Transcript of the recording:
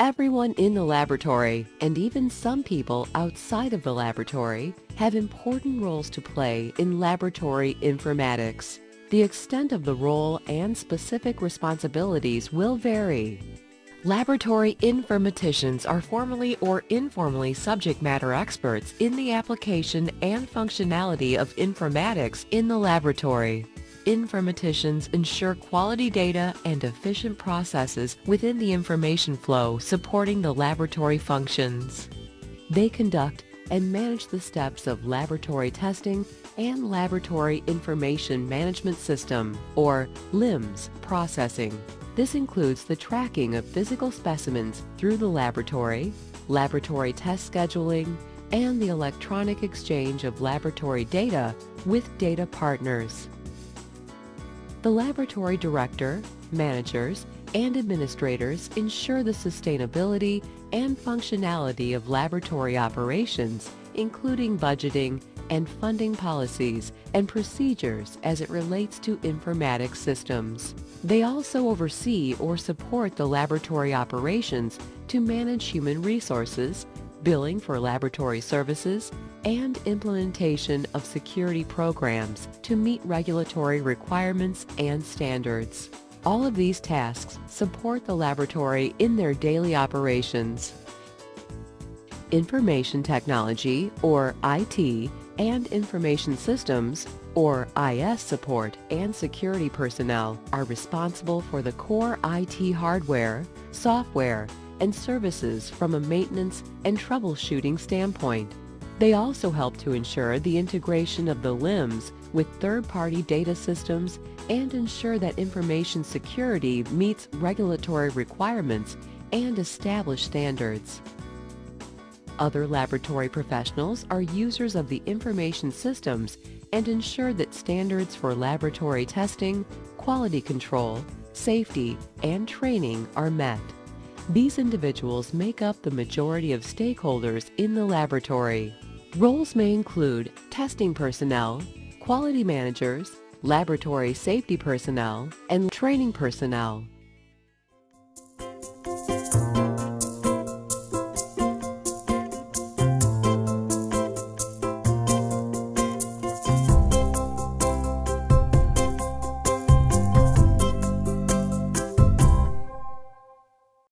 Everyone in the laboratory, and even some people outside of the laboratory, have important roles to play in laboratory informatics. The extent of the role and specific responsibilities will vary. Laboratory informaticians are formally or informally subject matter experts in the application and functionality of informatics in the laboratory. Informaticians ensure quality data and efficient processes within the information flow supporting the laboratory functions. They conduct and manage the steps of laboratory testing and Laboratory Information Management System, or LIMS, processing. This includes the tracking of physical specimens through the laboratory, laboratory test scheduling, and the electronic exchange of laboratory data with data partners. The laboratory director, managers, and administrators ensure the sustainability and functionality of laboratory operations, including budgeting and funding policies and procedures as it relates to informatics systems. They also oversee or support the laboratory operations to manage human resources, billing for laboratory services, and implementation of security programs to meet regulatory requirements and standards. All of these tasks support the laboratory in their daily operations. Information technology, or IT, and information systems, or IS support and security personnel are responsible for the core IT hardware, software, and services from a maintenance and troubleshooting standpoint. They also help to ensure the integration of the LIMS with third-party data systems and ensure that information security meets regulatory requirements and established standards. Other laboratory professionals are users of the information systems and ensure that standards for laboratory testing, quality control, safety, and training are met. These individuals make up the majority of stakeholders in the laboratory. Roles may include testing personnel, quality managers, laboratory safety personnel, and training personnel.